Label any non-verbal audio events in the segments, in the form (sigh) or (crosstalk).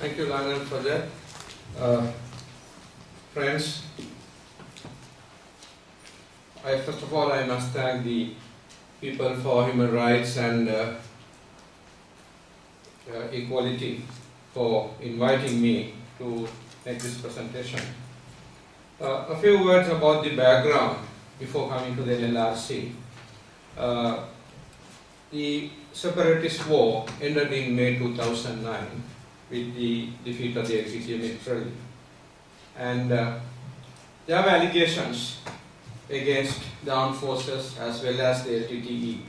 Thank you, Langan, for that. Uh, friends, I, first of all, I must thank the people for human rights and uh, uh, equality for inviting me to make this presentation. Uh, a few words about the background before coming to the LLRC. Uh, the separatist war ended in May 2009 with the defeat of the LTTE militarily. And uh, there were allegations against the armed forces as well as the LTTE.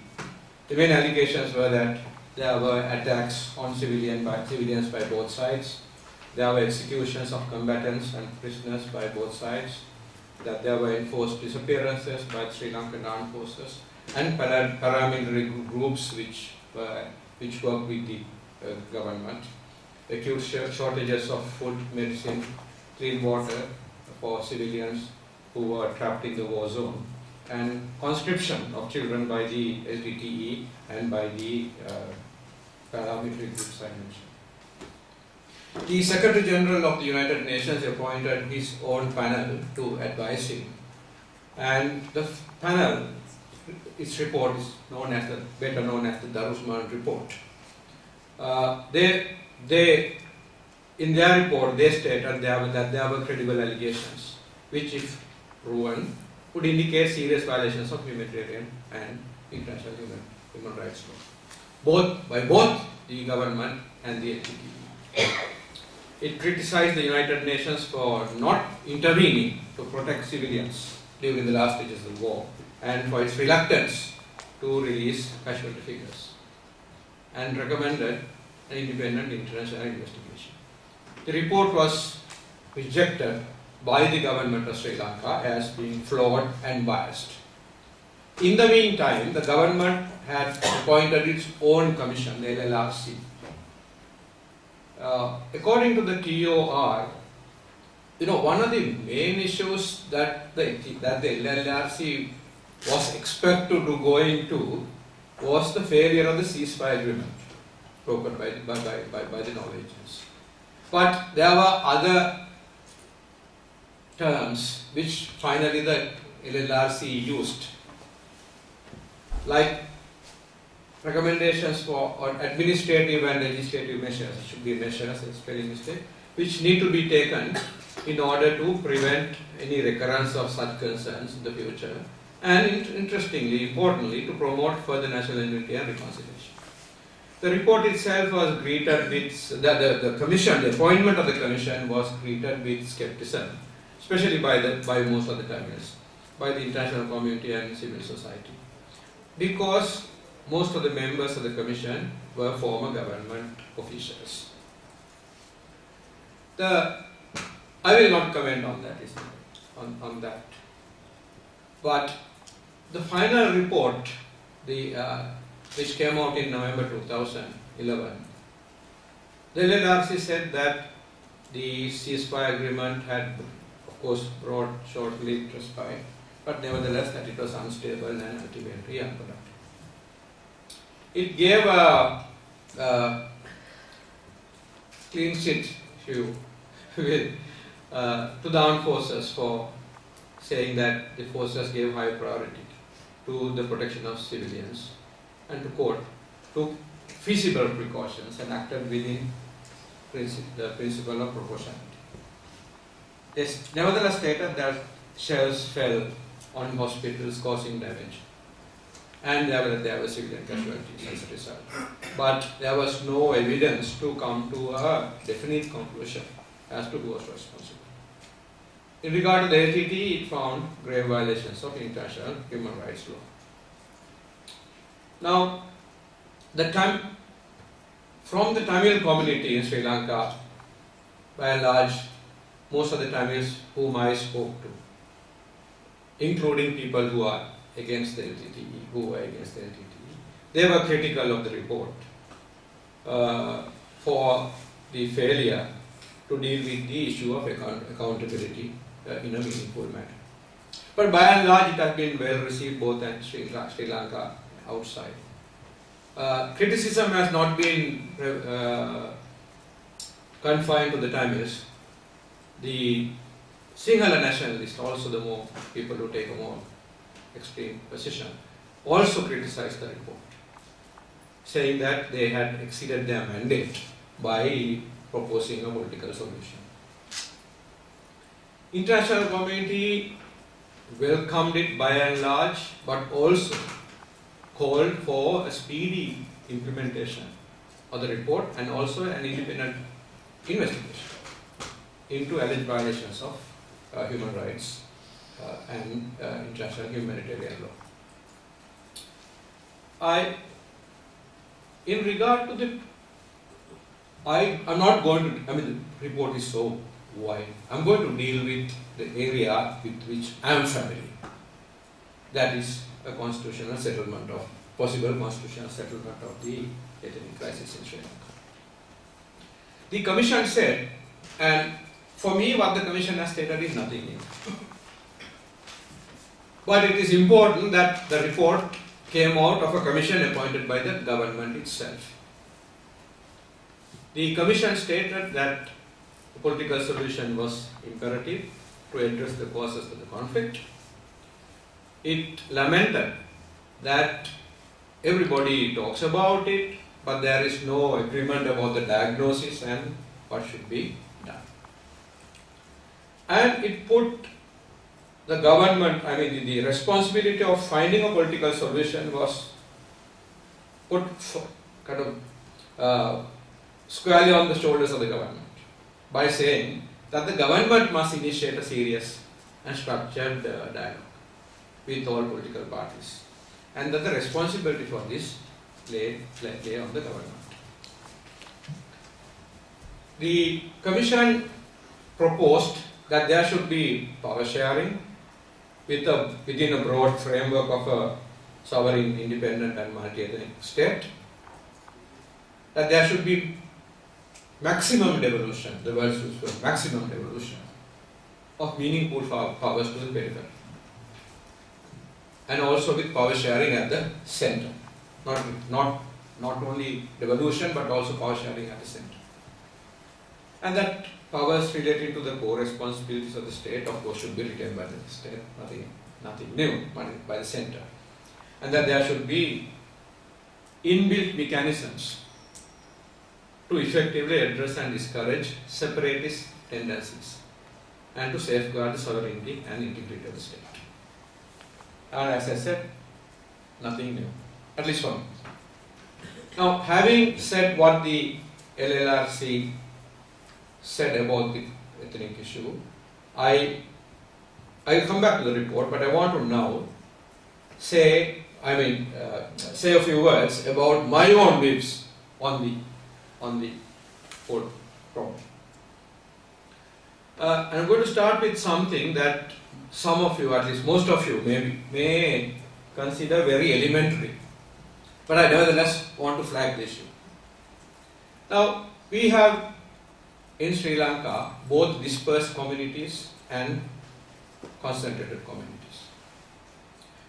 The main allegations were that there were attacks on civilian by, civilians by both sides, there were executions of combatants and prisoners by both sides, that there were enforced disappearances by Sri Lankan armed forces, and paramilitary groups which, which work with the uh, government, acute sh- shortages of food, medicine, clean water for civilians who were trapped in the war zone, and conscription of children by the LTTE and by the uh, paramilitary groups I mentioned. The Secretary General of the United Nations appointed his own panel to advise him, and the panel, its report is known as the better known as the Darusman report. Uh, they, they, in their report, they stated that there were credible allegations, which, if proven, would indicate serious violations of humanitarian and international human, human rights law, both by both the government and the LTTE. It criticized the United Nations for not intervening to protect civilians during the last stages of the war and for its reluctance to release casualty figures and recommended an independent international investigation. The report was rejected by the government of Sri Lanka as being flawed and biased. In the meantime, the government had appointed its own commission, the LLRC. Uh, according to the TOR, you know, one of the main issues that the, that the LLRC was expected to go into was the failure of the ceasefire agreement broken by, by, by, by, the Norwegians. But there were other terms which finally the LLRC used, like recommendations for or administrative and legislative measures, it should be measures, spelling mistake, which need to be taken in order to prevent any recurrence of such concerns in the future, and interestingly, importantly, to promote further national unity and reconciliation. The report itself was greeted with, the, the, the commission, the appointment of the commission was greeted with skepticism, especially by, the, by most of the Tamils, by the international community and civil society. Because most of the members of the commission were former government officials. The, I will not comment on that, on, on that. But the final report, the, uh, which came out in November 2011, the LLRC said that the ceasefire agreement had, of course, brought short-lived respite, but nevertheless that it was unstable and ultimately unproductive. It gave a, a clean sheet view with, uh, to the armed forces for saying that the forces gave high priority to the protection of civilians and to quote, took feasible precautions and acted within the principle of proportionality. This nevertheless stated that shells fell on hospitals causing damage and there were, there were civilian casualties as a result. But there was no evidence to come to a definite conclusion as to who was responsible. In regard to the LTT, it found grave violations of international human rights law. Now, the time from the Tamil community in Sri Lanka, by and large, most of the Tamils whom I spoke to, including people who are against the LTTE, who were against the LTTE, they were critical of the report uh, for the failure to deal with the issue of account- accountability in a meaningful manner. But by and large, it has been well received both in Sri, Sri Lanka and outside. uh, criticism has not been uh, confined to the Tamils. The Sinhala nationalists, also the more people who take a more extreme position, also criticized the report, saying that they had exceeded their mandate by proposing a political solution. International community welcomed it by and large, but also called for a speedy implementation of the report and also an independent investigation into alleged violations of uh, human rights uh, and uh, international humanitarian law. I, in regard to the, I am not going to, I mean, the report is so wide. I'm going to deal with the area with which I am familiar. That is a constitutional settlement of, possible constitutional settlement of the ethnic crisis in Sri Lanka. The commission said, and for me what the commission has stated is nothing new. (laughs) But it is important that the report came out of a commission appointed by the government itself. The commission stated that the political solution was imperative to address the causes of the conflict. It lamented that everybody talks about it, but there is no agreement about the diagnosis and what should be done. And it put the government, I mean, the, responsibility of finding a political solution was put kind of uh, squarely on the shoulders of the government by saying that the government must initiate a serious and structured uh, dialogue with all political parties and that the responsibility for this lay, lay, lay on the government. The commission proposed that there should be power sharing with a, within a broad framework of a sovereign, independent and multi-ethnic state, that there should be maximum devolution, the for maximum devolution of meaningful powers to the periphery. And also with power sharing at the center. Not, not, not only devolution but also power sharing at the center. And that powers relating to the core responsibilities of the state, of course, should be retained by the state, nothing, nothing new, but by the center. And that there should be inbuilt mechanisms to effectively address and discourage separatist tendencies and to safeguard the sovereignty and integrity of the state. And as I said, nothing new, at least for me. Now, having said what the LLRC said about the ethnic issue, I I'll come back to the report, but I want to now say, I mean, uh, say a few words about my own views on the on the whole problem. Uh, I'm going to start with something that some of you, at least most of you, may, may consider very elementary. But I nevertheless want to flag the issue. Now, we have in Sri Lanka both dispersed communities and concentrated communities.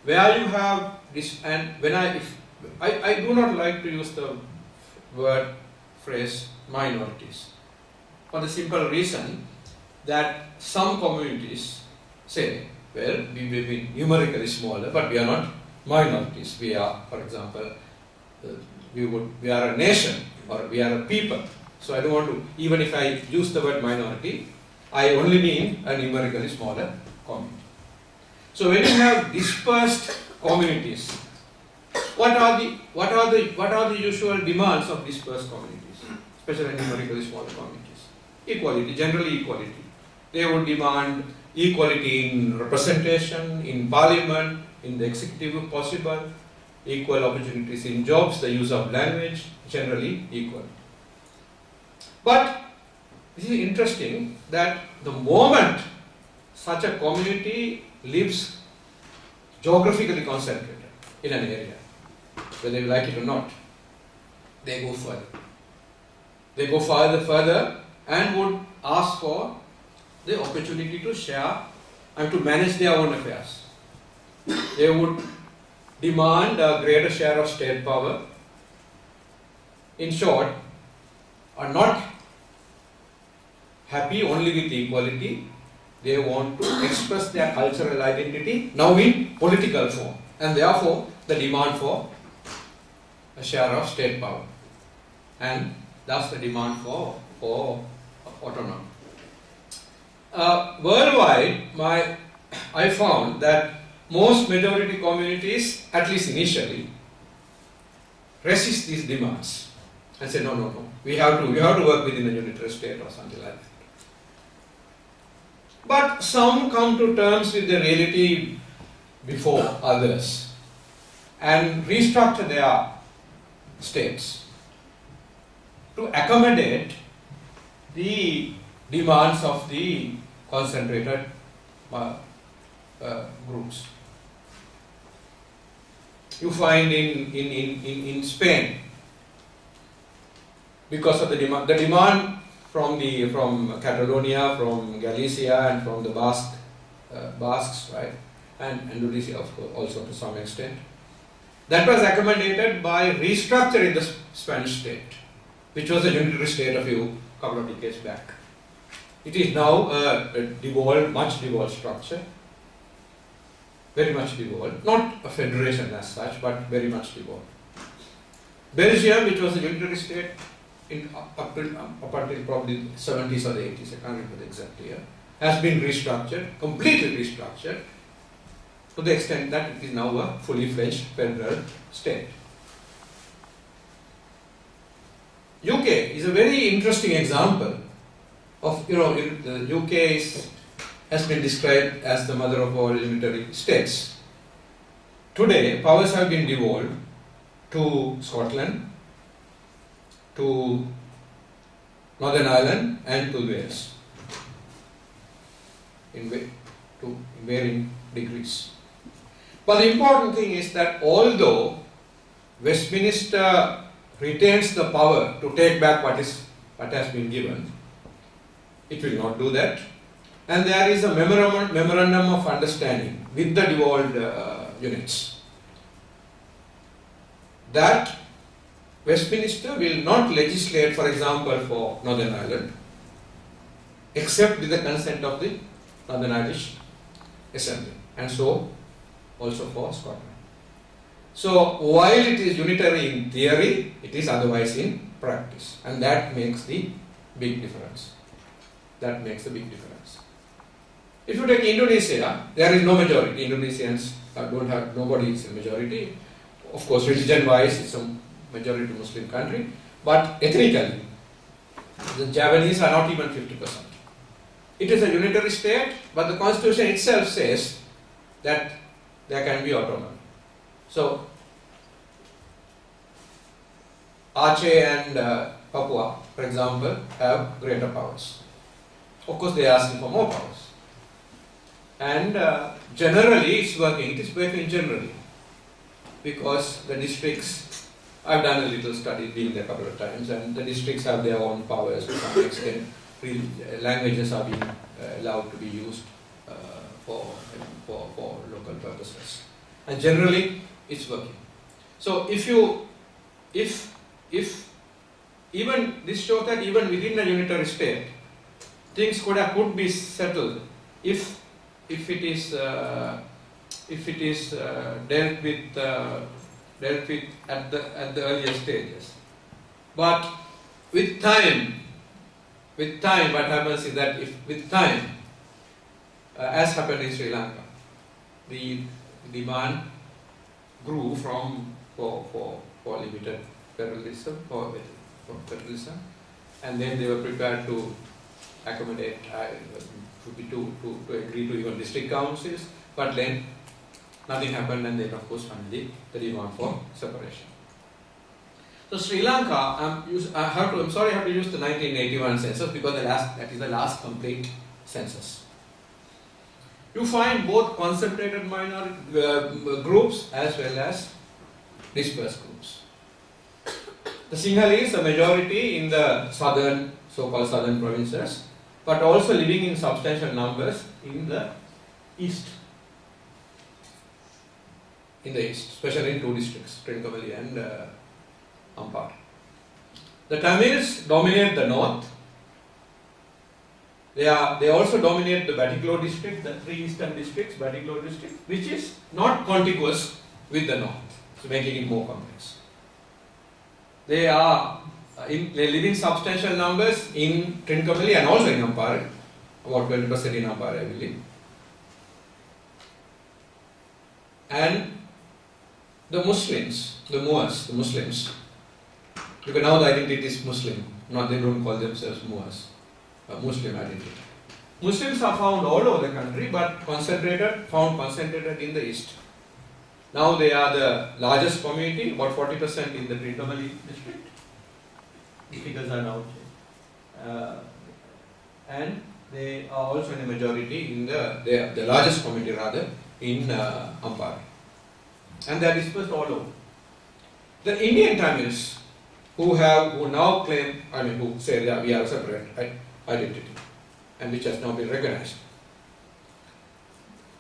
Where you have this, and when I, if, I, I do not like to use the word phrase minorities for the simple reason that some communities say, well, we may be numerically smaller, but we are not minorities. We are, for example, uh, we would we are a nation or we are a people. So I don't want to, even if I use the word minority, I only mean a numerically smaller community. So when you have dispersed communities, what are the what are the what are the usual demands of dispersed communities, especially numerically smaller communities? Equality, generally equality. They would demand equality in representation, in parliament, in the executive if possible, equal opportunities in jobs, the use of language, generally equal. But this is interesting that the moment such a community lives geographically concentrated in an area, whether you like it or not, they go further. They go further, further, and would ask for the opportunity to share and to manage their own affairs. They would demand a greater share of state power in short, are not happy only with equality. They want to express their cultural identity now in political form, and therefore the demand for a share of state power, and thus the demand for for autonomy. Uh, worldwide, my I found that most majority communities, at least initially, resist these demands and say, no, no, no, we have to, we have to work within a unitary state or something like that. But some come to terms with the reality before others and restructure their states to accommodate the demands of the concentrated uh, uh, groups. You find in, in, in, in, in Spain, because of the demand, the demand from the from Catalonia, from Galicia, and from the Basque uh, Basques, right, and Andalusia, of course, also to some extent. That was accommodated by restructuring the Spanish state, which was a unitary state of a couple of decades back. It is now a, a devolved, much devolved structure, very much devolved, not a federation as such, but very much devolved. Belgium, which was a unitary state in up, till, um, up until probably 70s or 80s, I can't remember the exact year, has been restructured, completely restructured, to the extent that it is now a fully fledged federal state. UK is a very interesting example of, you know, the UK is, has been described as the mother of all unitary states. Today, powers have been devolved to Scotland, to Northern Ireland, and to Wales in, to varying degrees. But the important thing is that although Westminster retains the power to take back what is what has been given, it will not do that. And there is a memorandum, memorandum of understanding with the devolved uh, units that Westminster will not legislate, for example, for Northern Ireland, except with the consent of the Northern Irish Assembly, and so also for Scotland. So while it is unitary in theory, it is otherwise in practice, and that makes the big difference. That makes the big difference. If you take Indonesia, there is no majority. Indonesians don't have nobody is a majority. Of course, religion-wise, it's a majority Muslim country, but ethnically, the Javanese are not even 50%. It is a unitary state, but the constitution itself says that there can be autonomy. So, Aceh and uh, Papua, for example, have greater powers. Of course, they are asking for more powers. And uh, generally, it's working. It is working generally because the districts. I've done a little study, been there a couple of times, and the districts have their own powers to some extent. Languages are being uh, allowed to be used uh, for, for, for local purposes. And generally, it's working. So if you, if, if even, this shows that even within a unitary state, things could have, could be settled if, if it is, uh, if it is uh, dealt with, uh, dealt with at the, at the earlier stages. But with time, with time, what happens is that if with time, uh, as happened in Sri Lanka, the demand grew from for, for, for limited federalism, for, for federalism, and then they were prepared to accommodate, uh, to, to, to, agree to even district councils, but then nothing happened and then of course finally the demand for separation. So Sri Lanka, I'm, use, I have to, I'm sorry I have to use the 1981 census because the last, that is the last complete census. You find both concentrated minority uh, groups as well as dispersed groups. The Sinhalese, a majority in the southern, so-called southern provinces, but also living in substantial numbers in the east. In the east, especially in two districts, Trincomalee and uh, Ampara. The Tamils dominate the north. They are they also dominate the Batticaloa district, the three eastern districts, Batticaloa district, which is not contiguous with the north, so making it more complex. They are uh, in, they live in substantial numbers in Trincomalee and also in Ampara, about 20% in Ampara, I believe. And the Muslims, the Moors, the Muslims, because now the identity is Muslim, not they don't call themselves Moors, a Muslim identity. Muslims are found all over the country, but concentrated, found concentrated in the east. Now they are the largest community, about 40% in the Trincomalee district. The figures are now. Uh, and they are also in a majority in the, they are the largest community rather, in uh, Ampara. And they are dispersed all over. The Indian Tamils who have, who now claim, I mean, who say that we are separate identity and which has now been recognized.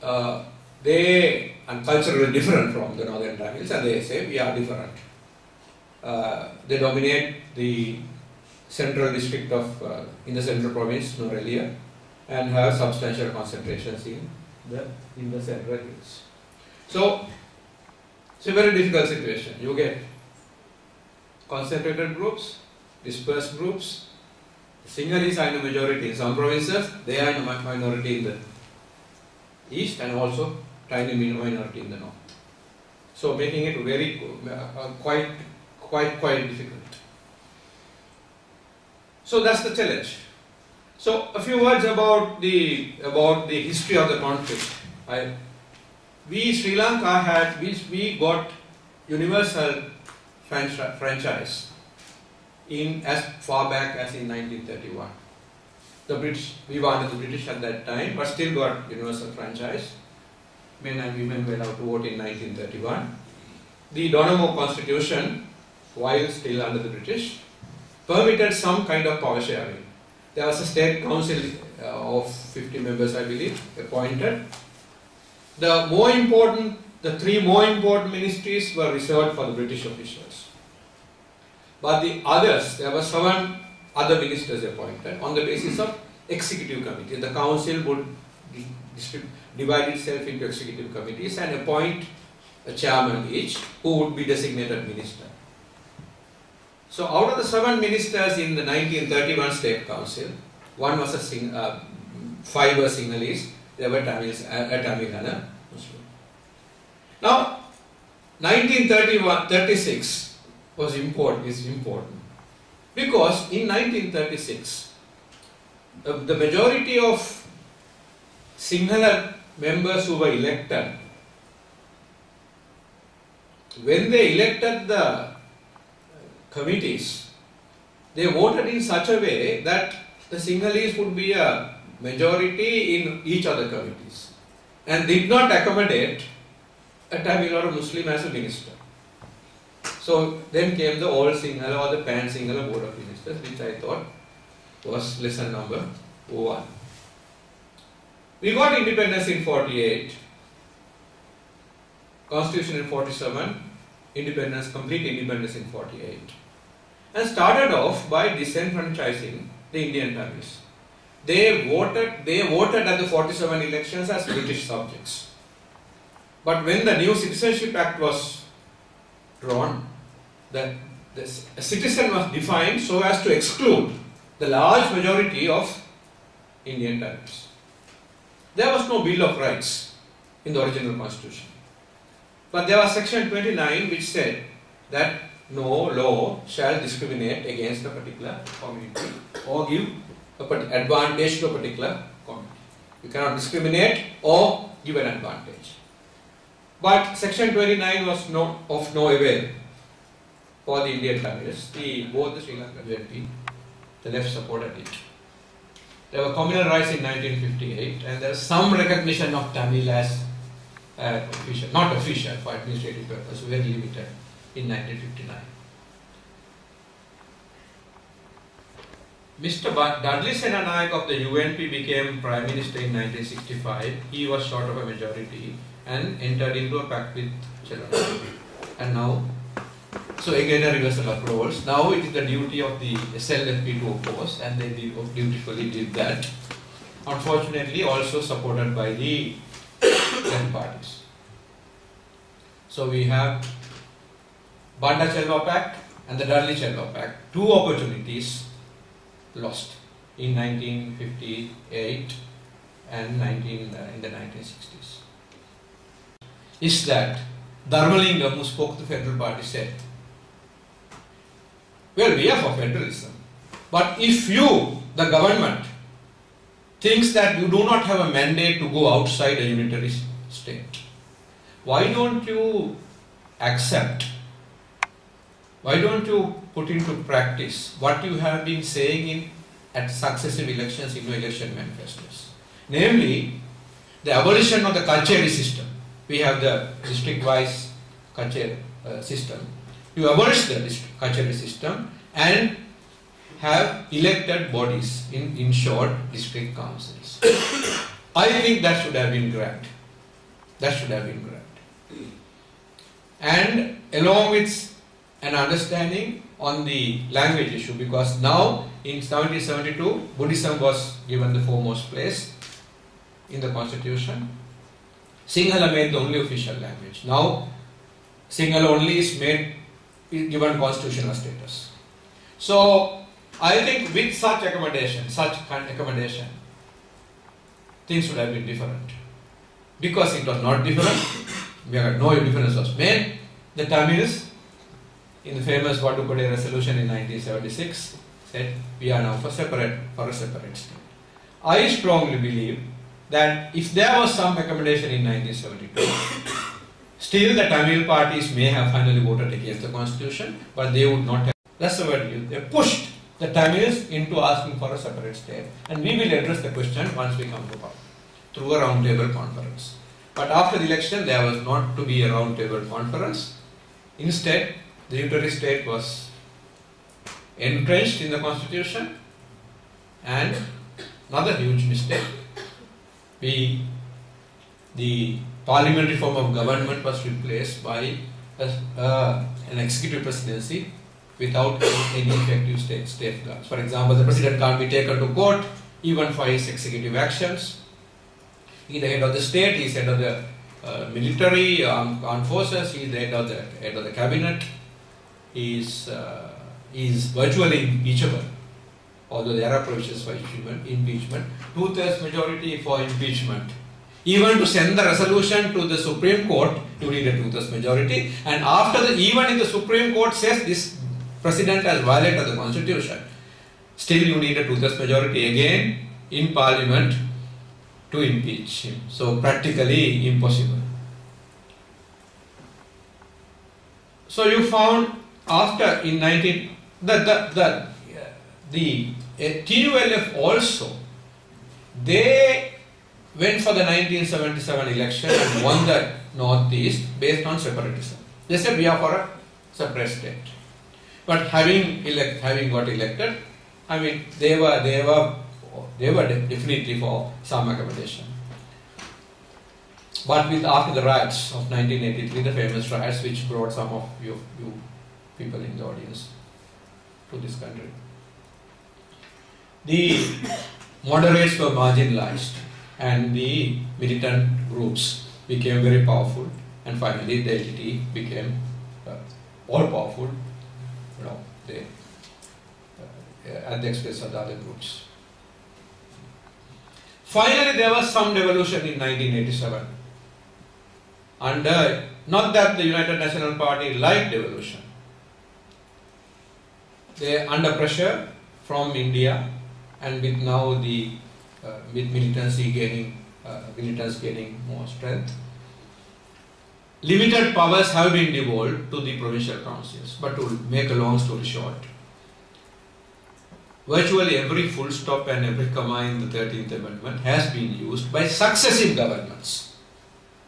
Uh, they are culturally (laughs) different from the northern Tamils and they say we are different. Uh, they dominate the central district of, uh, in the central province, Nuwara and have substantial concentrations in the, in the central hills. So, it's a very difficult situation. You get concentrated groups, dispersed groups, Sinhalese are in a majority in some provinces, they are in a minority in the east and also tiny minority in the north. So making it very uh, quite quite quite difficult. So that's the challenge. So a few words about the about the history of the conflict. I, we Sri Lanka had we, we got universal franchise in as far back as in 1931. The British we were under the British at that time, but still got universal franchise men and women were allowed to vote in 1931. The Donoughmore Constitution, while still under the British, permitted some kind of power sharing. There was a state council uh, of 50 members, I believe, appointed. The more important, the three more important ministries were reserved for the British officials. But the others, there were seven other ministers appointed on the basis of executive committee. The council would divide itself into executive committees and appoint a chairman each who would be designated minister. So out of the seven ministers in the 1931 State Council, one was a sing, uh, five were Sinhalese, there were Tamils, uh, a Tamil and a Muslim. Now, 1936 was important, is important because in 1936, uh, the majority of Sinhala members who were elected, when they elected the committees, they voted in such a way that the Sinhalese would be a majority in each of the committees and did not accommodate a Tamil or a Muslim as a minister. So then came the all Sinhala or the pan Sinhala board of ministers, which I thought was lesson number one. We got independence in 48, constitution in 47, independence, complete independence in 48 and started off by disenfranchising the Indian Tamils. They voted, they voted at the 47 elections as British subjects. But when the new Citizenship Act was drawn, the, the citizen was defined so as to exclude the large majority of Indian Tamils. There was no Bill of Rights in the original constitution. But there was section 29 which said that no law shall discriminate against a particular community or give a advantage to a particular community. You cannot discriminate or give an advantage. But section 29 was no, of no avail for the Indian Tamils. The, both the Sri Lankan JP, the left supported it. There were communal rights in 1958 and there was some recognition of Tamil as uh, official, not official for administrative purpose, very limited in 1959. Mr. Dudley Senanayake of the UNP became Prime Minister in 1965. He was short of a majority and entered into a pact with Chilana. and now So again a reversal approvals. Now it is the duty of the SLFP to oppose and they dutifully did that. Unfortunately also supported by the 10 parties. So we have Banda Chelva Pact and the Dudley Chelva Pact, two opportunities lost in 1958 and 19, uh, in the 1960s. Is that Dharmalingam, who spoke to the Federal Party, said, Well, we are for federalism. But if you, the government, thinks that you do not have a mandate to go outside a unitary state, why don't you accept? Why don't you put into practice what you have been saying in at successive elections in your election manifestos? Namely, the abolition of the Kacheri system. We have the district-wise Kacheri uh, system. You abolish the Kacheri system and have elected bodies, in, in short, district councils. (coughs) I think that should have been grabbed. That should have been grabbed. And along with an understanding on the language issue, because now in 1772, Buddhism was given the foremost place in the constitution. Sinhala made the only official language. Now, Sinhala only is made given constitutional status. So, I think with such accommodation, such kind of accommodation, things would have been different. Because it was not different, (coughs) no difference was made. The Tamils, in the famous Vaddukoddai resolution in 1976, said we are now for separate for a separate state. I strongly believe that if there was some accommodation in 1972, still the Tamil parties may have finally voted against the constitution, but they would not have. That's the word used. They pushed the Tamils into asking for a separate state, and we will address the question once we come to power through a roundtable conference. But after the election, there was not to be a roundtable conference. Instead, the unitary state was entrenched in the constitution, and another huge mistake we, the parliamentary form of government was replaced by a, uh, an executive presidency without any effective state safeguards. For example, the president can't be taken to court even for his executive actions. He's the head of the state, he's head of the uh, military, um, armed forces, he's the head of the head of the cabinet. He's uh, is virtually impeachable although there are provisions for impeachment, two-thirds majority for impeachment. Even to send the resolution to the Supreme Court, you need a two-thirds majority. And after the, even if the Supreme Court says this president has violated the constitution, still you need a two-thirds majority again in parliament to impeach him. So practically impossible. So you found after in 19 the the the, the TULF also, they went for the 1977 election and won the Northeast based on separatism. They said we are for a separate state. But having elect, having got elected, I mean they were they were they were definitely for some accommodation. But with after the riots of 1983, the famous riots which brought some of you, you people in the audience to this country the moderates were marginalized and the militant groups became very powerful and finally the LTT became uh, all powerful you know, they, uh, at the expense of the other groups. Finally, there was some devolution in 1987. And uh, not that the United National Party liked devolution. They under pressure from India and with now the uh, with militancy gaining uh, militants gaining more strength. Limited powers have been devolved to the provincial councils, but to make a long story short, virtually every full stop and every comma in the 13th Amendment has been used by successive governments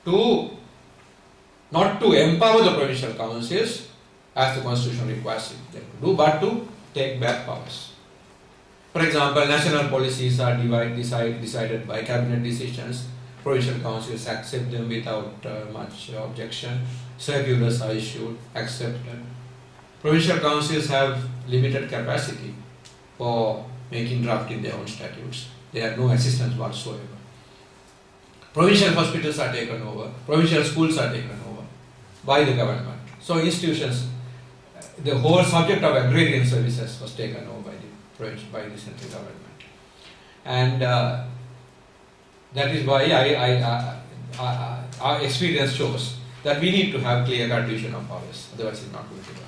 to not to empower the provincial councils as the constitution requires them to do, but to take back powers. For example, national policies are divide, decide, decided by cabinet decisions. Provincial councils accept them without uh, much objection. Circulars are issued, accepted. provincial councils have limited capacity for making draft in their own statutes. They have no assistance whatsoever. Provincial hospitals are taken over, provincial schools are taken over by the government. So institutions, the whole subject of agrarian services was taken over the by the central government, and uh, that is why I, I, I, I, our experience shows that we need to have clear cut division of powers, otherwise it's not going to work.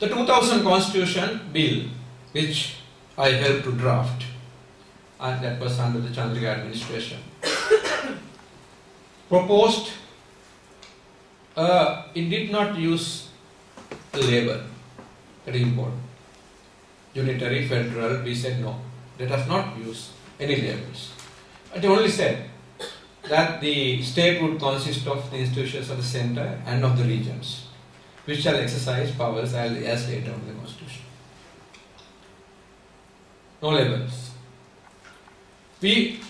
The 2000 Constitution Bill, which I helped to draft, and that was under the Chandrika administration, (coughs) proposed, uh, it did not use the is important. Unitary, federal, we said no. Let us not use any labels. It only said that the state would consist of the institutions of the center and of the regions, which shall exercise powers as, as laid down in the constitution. No labels. We,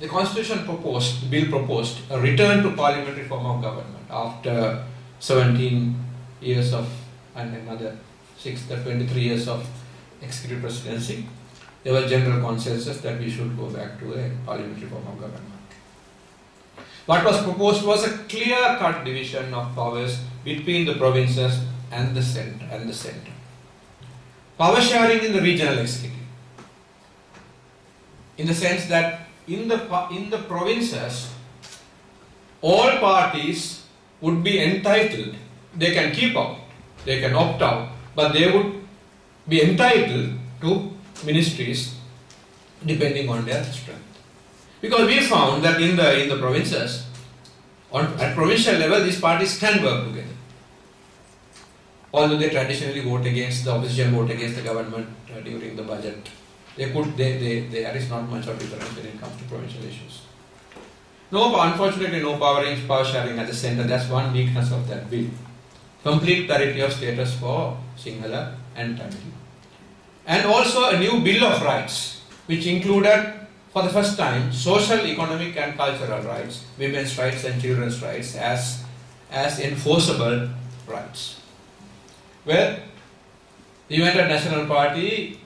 the constitution proposed, the bill proposed a return to parliamentary form of government after 17 years of and another six, 23 years of executive presidency there was general consensus that we should go back to a parliamentary form of government. What was proposed was a clear-cut division of powers between the provinces and the center. And the center. Power sharing in the regional executive, in the sense that in the in the provinces, all parties would be entitled. They can keep out, they can opt out, but they would be entitled to ministries depending on their strength. Because we found that in the in the provinces, on at provincial level, these parties can work together. Although they traditionally vote against the opposition, vote against the government uh, during the budget, they could they, they, there is not much of difference when it comes to provincial issues. No, unfortunately, no power range, power sharing at the center. That's one weakness of that bill. Complete parity of status for Sinhala and Tamil and also a new Bill of Rights, which included for the first time social, economic, and cultural rights, women's rights, and children's rights as, as enforceable rights. Well, the United National Party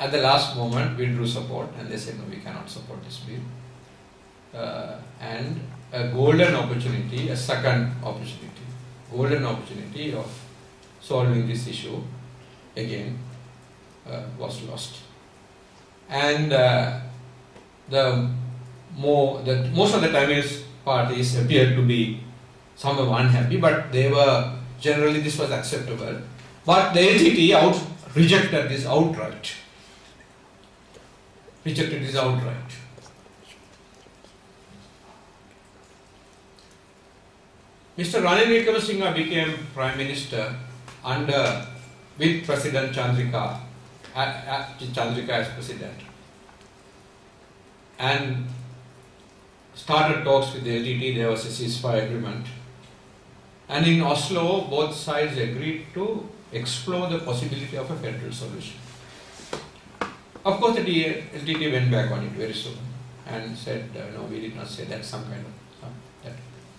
at the last moment withdrew support and they said, no, we cannot support this bill. Uh, and a golden opportunity, a second opportunity, golden opportunity of solving this issue again uh, was lost. And uh, the more the most of the Tamil parties appeared to be somewhat unhappy, but they were generally this was acceptable. But the LTT out rejected this outright. Rejected this outright. Mr. Ranil Wickremesinghe became Prime Minister under with President Chandrika Chandrika as president and started talks with the LTT. There was a ceasefire agreement. And in Oslo, both sides agreed to explore the possibility of a federal solution. Of course, the LTT went back on it very soon and said, uh, no, we did not say that. Some kind of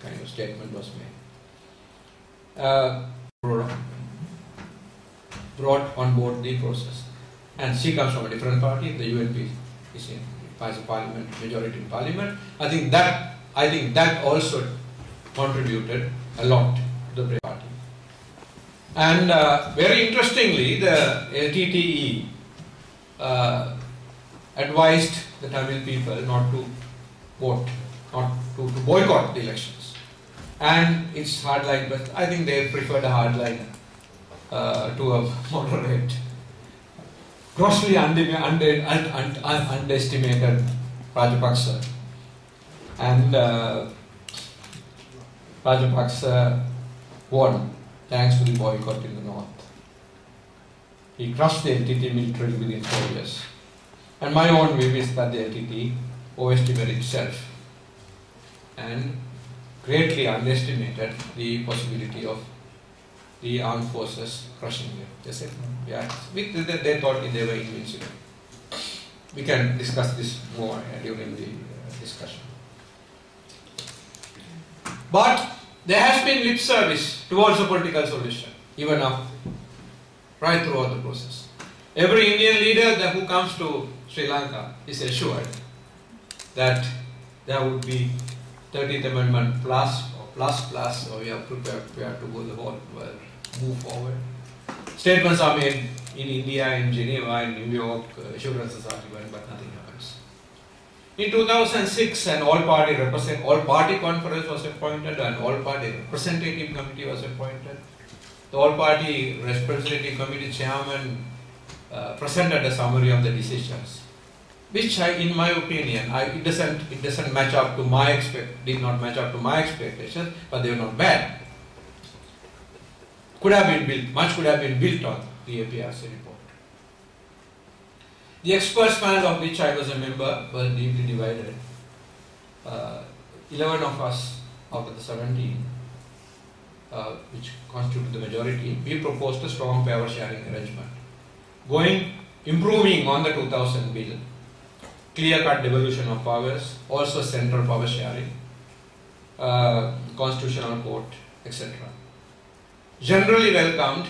kind of statement was made. Uh, brought on board the process and she comes from a different party. The UNP is in a parliament majority in parliament. I think that I think that also contributed a lot to the party. And uh, very interestingly, the LTTE uh, advised the Tamil people not to vote, not to, to boycott the elections. And it's hardline, but I think they preferred a hardline uh, to a (laughs) moderate grossly underestimated Rajapaksa. And uh, Rajapaksa won thanks to the boycott in the north. He crushed the LTT militarily within four years. And my own view is that the LTT overestimated itself and greatly underestimated the possibility of the armed forces crushing them. They said, yeah, they, they thought they were invincible. We can discuss this more during the uh, discussion. But there has been lip service towards a political solution, even after, right throughout the process. Every Indian leader that who comes to Sri Lanka is assured that there would be 13th Amendment plus or plus plus, or we are prepared, prepared to go the whole world, move forward. Statements are made in India, in Geneva, in New York, uh, assurances are given, but nothing happens. In 2006, an all-party represent, all-party conference was appointed, an all-party representative committee was appointed. The all-party representative committee chairman uh, presented a summary of the decisions, which, I, in my opinion, I, it doesn't it doesn't match up to my expect did not match up to my expectations, but they were not bad. Could have been built, much could have been built on the APRC report. The experts panel of which I was a member was deeply divided. Uh, 11 of us out of the 17, uh, which constituted the majority, we proposed a strong power sharing arrangement. Going, improving on the 2000 bill, clear cut devolution of powers, also central power sharing, uh, constitutional court, etc. Generally welcomed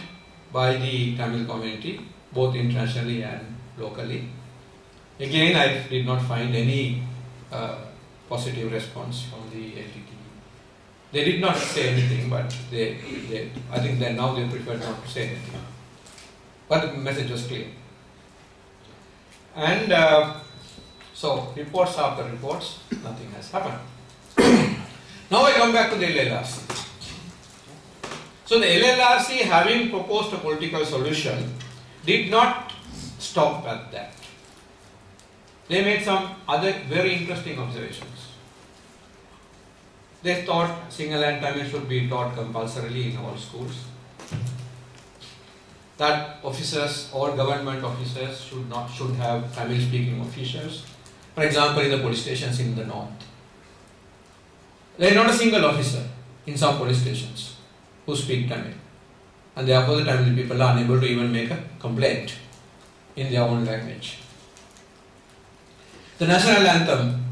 by the Tamil community, both internationally and locally. Again, I did not find any uh, positive response from the LTTE. They did not say anything, but they, they I think that now they prefer not to say anything. But the message was clear. And uh, so, reports after reports, nothing has happened. (coughs) now I come back to the LLRC. So the LLRC having proposed a political solution did not stop at that. They made some other very interesting observations. They thought Sinhala and Tamil should be taught compulsorily in all schools. That officers, all government officers should not should have Tamil speaking officials. For example, in the police stations in the north. There is not a single officer in some police stations who speak Tamil. And therefore the Tamil people are unable to even make a complaint in their own language. The national anthem,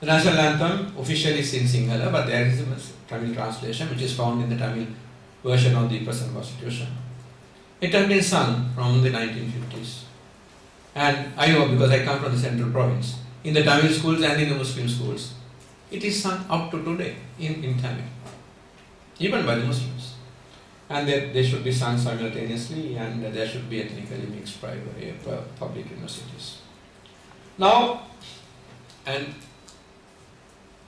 the national anthem officially is in Sinhala, but there is a Tamil translation which is found in the Tamil version of the present constitution. It has been sung from the 1950s. And I know because I come from the central province. In the Tamil schools and in the Muslim schools, it is sung up to today in, in Tamil even by the Muslims. And they, they should be sung simultaneously and there should be ethnically mixed private uh, public universities. Now, and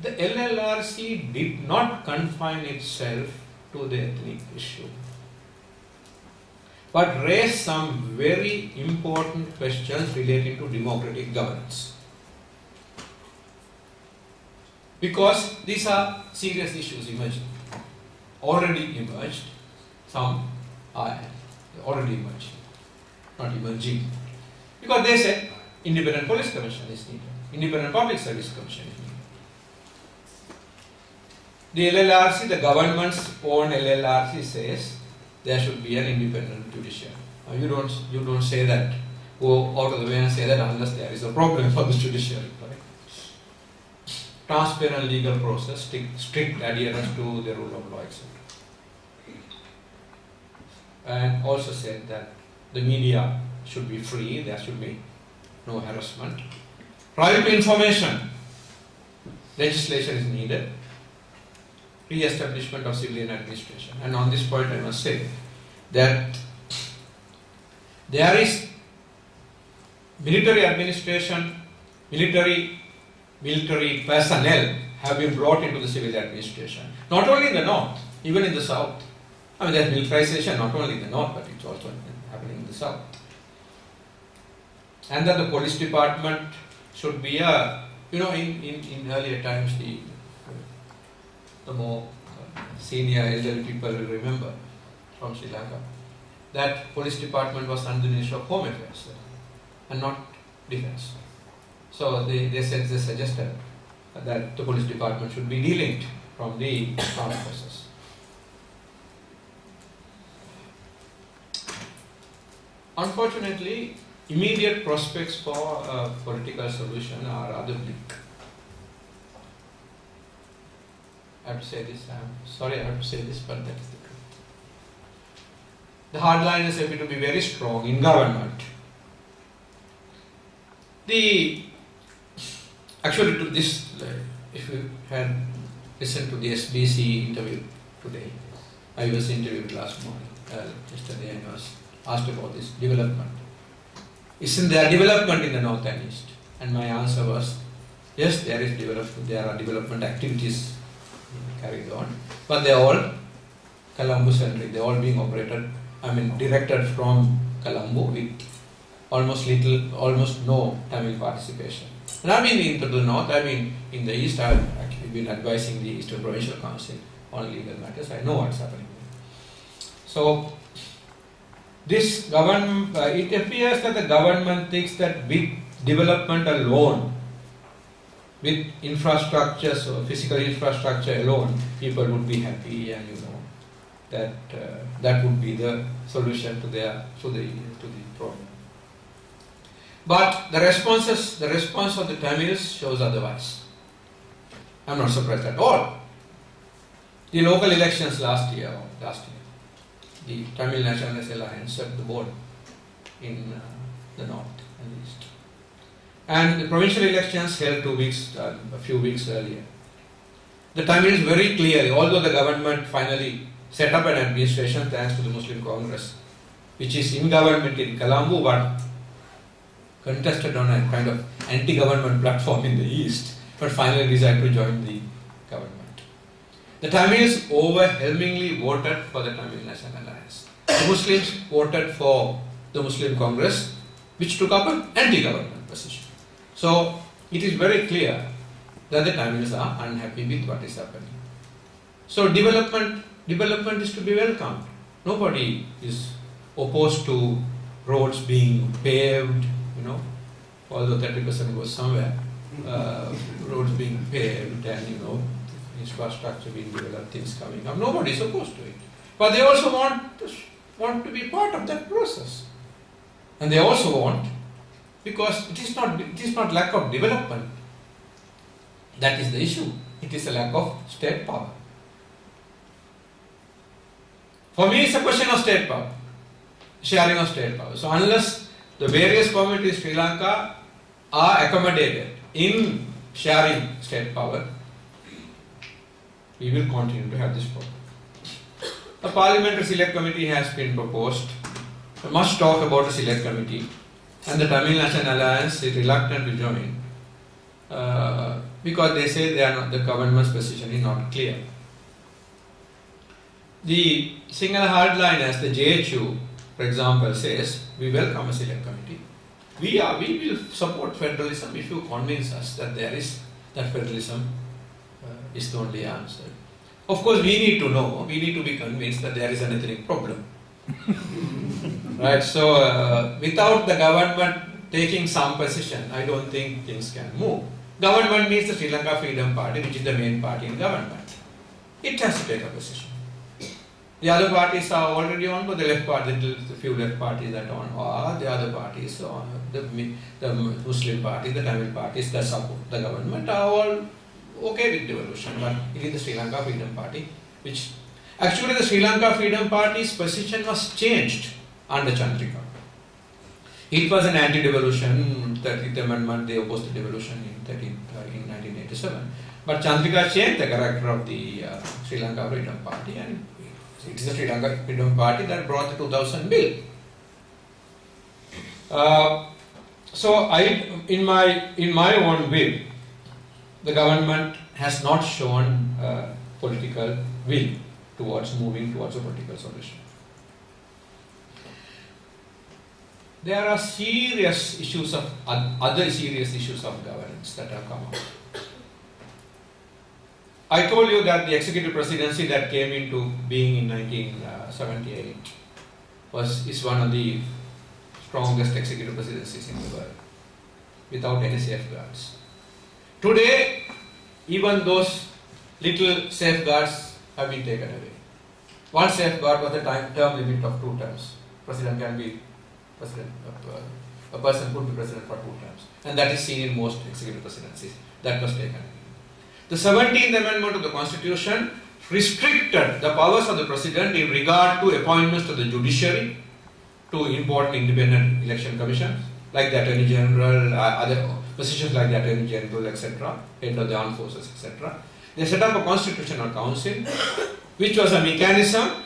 the LLRC did not confine itself to the ethnic issue, but raised some very important questions relating to democratic governance. Because these are serious issues emerging already emerged, some are already emerging, not emerging. Because they said independent police commission is needed, independent public service commission is needed. The LLRC, the government's own LLRC says there should be an independent judiciary. Now you don't you don't say that, go out of the way and say that unless there is a problem for the judiciary. Right? Transparent legal process, strict, strict adherence to the rule of law, etc and also said that the media should be free, there should be no harassment. Right to information, legislation is needed. Re-establishment of civilian administration. And on this point I must say that there is military administration, military military personnel have been brought into the civil administration. Not only in the north, even in the south. I mean, there's militarization not only in the north, but it's also happening in the south. And that the police department should be a, you know, in, in, in earlier times, the, the more uh, senior elderly people will remember from Sri Lanka, that police department was under the Ministry of Home Affairs and not defense. So they, they said, they suggested that the police department should be delinked from the armed forces. Unfortunately, immediate prospects for a political solution are rather bleak. Have to say this. I'm sorry I have to say this, but that is the truth. The hardliners appear to be very strong in government. The actually to this, if you had listened to the SBS interview today, I was interviewed last morning, uh, yesterday, and I was asked about this development. Isn't there development in the north and east? And my answer was, yes, there is development. There are development activities carried on, but they are all Colombo centric. They are all being operated. I mean, directed from Colombo with almost little, almost no Tamil participation. And I mean into the north. I mean, in the east, I've actually been advising the Eastern Provincial Council on legal matters. I know what's happening. So this government, uh, it appears that the government thinks that big development alone, with infrastructure, so physical infrastructure alone, people would be happy, and you know that uh, that would be the solution to their to the to the problem. But the responses, the response of the Tamils shows otherwise. I'm not surprised at all. The local elections last year, last year, the Tamil Nationalist Alliance set the board in uh, the north and east. And the provincial elections held two weeks, uh, a few weeks earlier. The Tamils very clearly, although the government finally set up an administration thanks to the Muslim Congress, which is in government in Colombo but contested on a kind of anti-government platform in the east, but finally decided to join the government. The Tamils overwhelmingly voted for the Tamil National Alliance. The Muslims voted for the Muslim Congress, which took up an anti-government position. So it is very clear that the Tamils are unhappy with what is happening. So development development is to be welcomed. Nobody is opposed to roads being paved, you know, although 30% goes somewhere, uh, roads being paved and, you know, infrastructure being developed, things coming up. Nobody is opposed to it. But they also want want to be part of that process. And they also want, because it is not it is not lack of development. That is the issue. It is a lack of state power. For me, it's a question of state power, sharing of state power. So unless the various communities in Sri Lanka are accommodated in sharing state power, we will continue to have this problem. A parliamentary select committee has been proposed. We must talk about a select committee, and the Tamil National Alliance is reluctant to join uh, because they say they are not, the government's position is not clear. The Sinhala hardliners, the JHU, for example, says we welcome a select committee. We are we will support federalism if you convince us that there is that federalism uh, is the only answer. Of course, we need to know, we need to be convinced that there is an ethnic problem. (laughs) right, so uh, without the government taking some position, I don't think things can move. Government means the Sri Lanka Freedom Party, which is the main party in government. It has to take a position. The other parties are already on, but the left party, the few left parties that are on, or the other parties, on, the, the Muslim party, the Tamil parties that support the government are all okay with devolution, but it is the Sri Lanka Freedom Party, which actually the Sri Lanka Freedom Party's position was changed under Chandrika. It was an anti-devolution, 30th Amendment, they opposed the devolution in, 13, uh, in 1987. But Chandrika changed the character of the uh, Sri Lanka Freedom Party and it is the Sri Lanka Freedom Party that brought the 2000 bill. Uh, so I, in my in my own view, the government has not shown uh, political will towards moving towards a political solution. There are serious issues of other serious issues of governance that have come up. I told you that the executive presidency that came into being in 1978 uh, was is one of the strongest executive presidencies in the world without any safeguards. Today, even those little safeguards have been taken away. One safeguard was the time term limit of two terms. President can be president, a person could be president for two terms, and that is seen in most executive presidencies. That was taken. The 17th Amendment of the Constitution restricted the powers of the President in regard to appointments to the judiciary, to important independent election commissions, like the Attorney General, uh, other positions like the Attorney General, etc., head of the armed forces, etc. They set up a constitutional council, which was a mechanism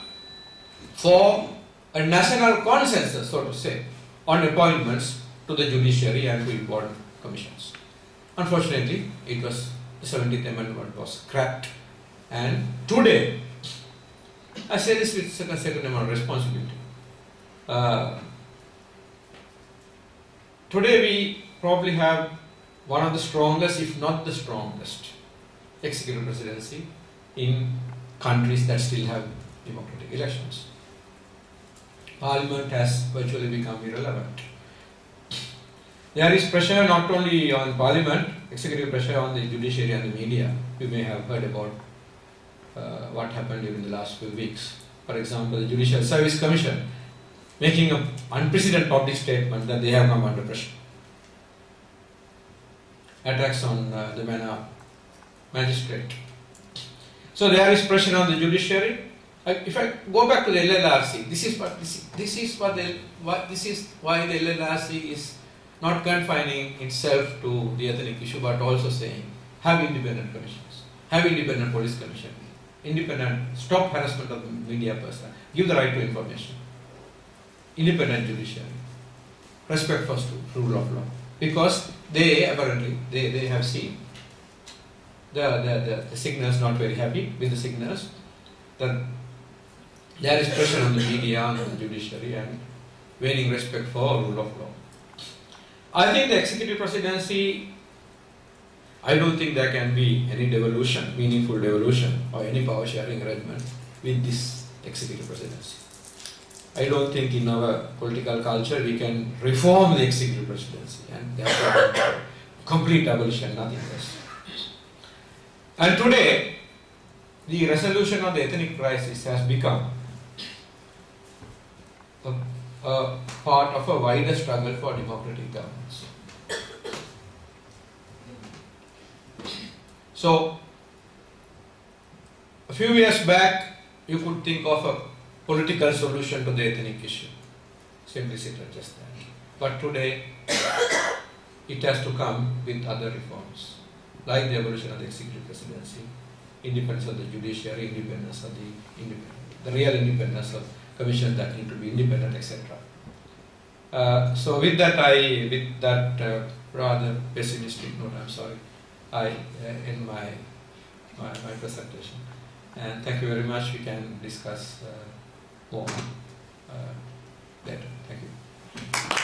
for a national consensus, so to say, on appointments to the judiciary and to important commissions. Unfortunately, it was the 17th Amendment was scrapped, and today, I say this with a certain amount of responsibility. Uh, today, we probably have one of the strongest, if not the strongest, executive presidency in countries that still have democratic elections. Parliament has virtually become irrelevant. There is pressure not only on Parliament, executive pressure on the judiciary and the media. You may have heard about uh, what happened during the last few weeks. For example, the Judicial Service Commission making an unprecedented public statement that they have come under pressure. Attacks on uh, the Mannar magistrate. So there is pressure on the judiciary. if I go back to the LLRC, this is what this, this is what, the, what this is why the LLRC is not confining itself to the ethnic issue, but also saying have independent commissions, have independent police commission, independent stop harassment of the media person, give the right to information, independent judiciary, respect for rule of law, because they apparently they, they have seen the, the, the, the not very happy with the signals that there is pressure on the media and the judiciary and waning respect for rule of law. I think the executive presidency, I don't think there can be any devolution, meaningful devolution or any power sharing arrangement with this executive presidency. I don't think in our political culture we can reform the executive presidency and therefore complete abolition, nothing else. And today, the resolution of the ethnic crisis has become a a part of a wider struggle for democratic governance. So, a few years back, you could think of a political solution to the ethnic issue. Simply sit just that. But today, it has to come with other reforms, like the abolition of the executive presidency, independence of the judiciary, independence of the independent, the real independence of commissions that need to be independent, etc. Uh, so with that, I with that uh, rather pessimistic note, I'm sorry, I uh, end my, my, my presentation. And thank you very much. We can discuss uh, more uh, later.